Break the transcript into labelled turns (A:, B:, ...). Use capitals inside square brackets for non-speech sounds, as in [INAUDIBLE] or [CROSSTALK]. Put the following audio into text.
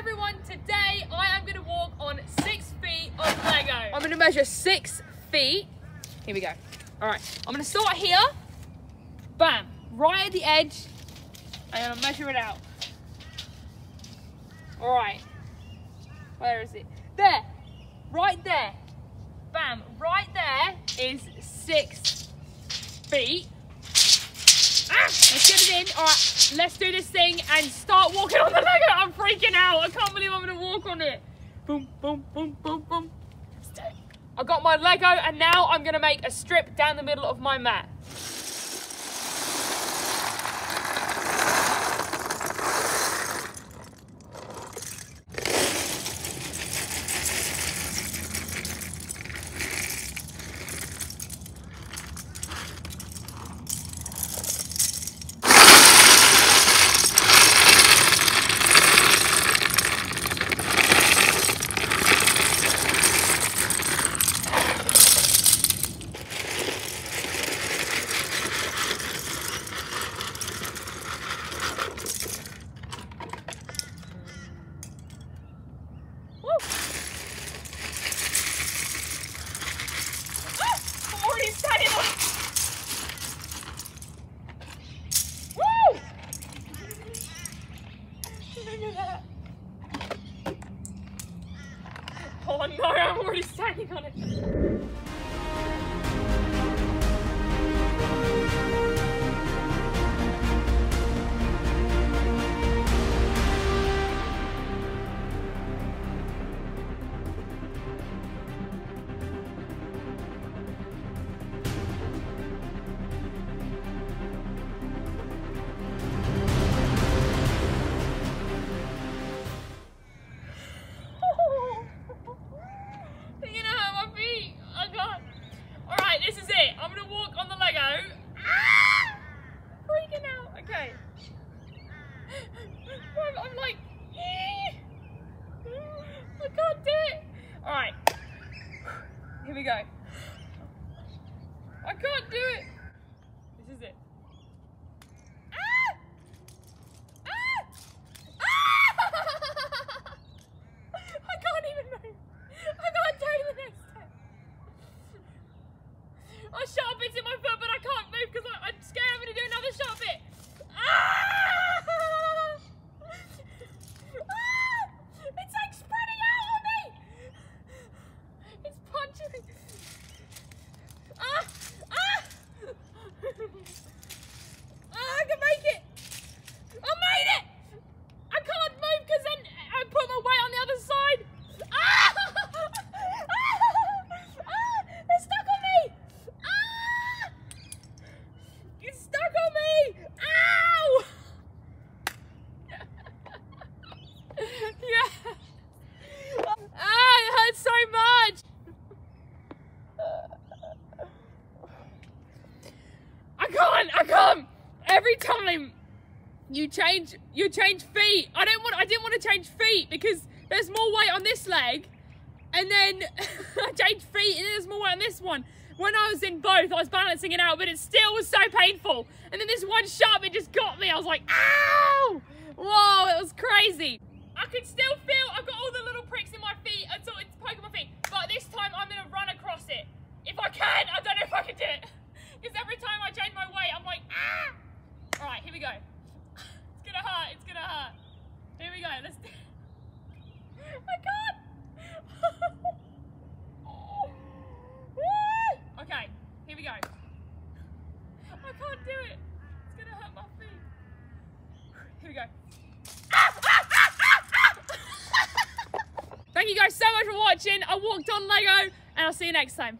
A: everyone, today I am going to walk on six feet of Lego. I'm going to measure six feet. Here we go. All right, I'm going to start here. Bam, right at the edge. I'm going to measure it out. All right, where is it? There, right there. Bam, right there is six feet. Let's get it in. All right, let's do this thing and start walking on the Lego. I'm freaking out. I can't believe I'm gonna walk on it. Boom, boom, boom, boom, boom. I got my Lego and now I'm gonna make a strip down the middle of my mat. Woo! Ah, I'm already standing on it. Woo! Look at that. Oh no, I'm already standing on it. All right, this is it. I'm gonna walk on the Lego. Ah! Freaking out. Okay. I'm, I'm like. I can't do it. All right. Here we go. I can't do it. This is it. Ah! Ah! [LAUGHS] I can't even move. I can't take the next step. I shot a bit in my foot, but I can't move because I'm scared I'm going to do another shot bit. Ah! Ah! It's like spreading out on me. It's punching me. Ah! Ah! ah, I can make it. I made it. I can't move because then I put my weight on the other side. Ah! Ah! Ah! It's stuck on me. Ah! It's stuck on me. Ow! yeah. Ah, it hurts so much. I can't. I can't. Every time you change you change feet. I don't want I didn't want to change feet because there's more weight on this leg. And then [LAUGHS] I changed feet and there's more weight on this one. When I was in both, I was balancing it out, but it still was so painful. And then this one shot it just got me. I was like, ow! Whoa, it was crazy. I can still feel I've got all the little pricks in my feet until it's poking my feet. But this time I'm gonna run across it. If I can, I don't know if I can do it. [LAUGHS] Because every time I change my weight, I'm like, ah! Alright, here we go. It's gonna hurt. It's gonna hurt. Here we go. Let's. Do... I can't. Woo! okay. Here we go. I can't do it. It's gonna hurt my feet. Here we go. [LAUGHS] Thank you guys so much for watching. I walked on Lego, and I'll see you next time.